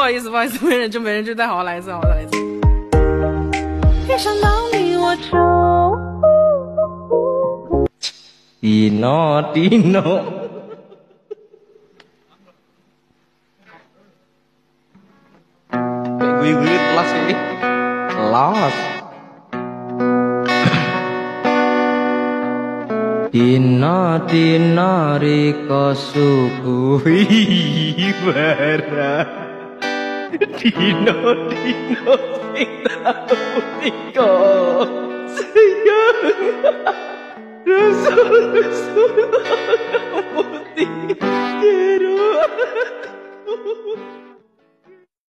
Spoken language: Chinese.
不好意思，不好意思，没忍住，没忍住，再好好来一次，好好来一次。一想到你我就。Dino Dino Gue gue kelas ini Kelas Dina dina riko sukuhi barang Dino, Dino, Dino, Señor. Solo, solo, no quiero.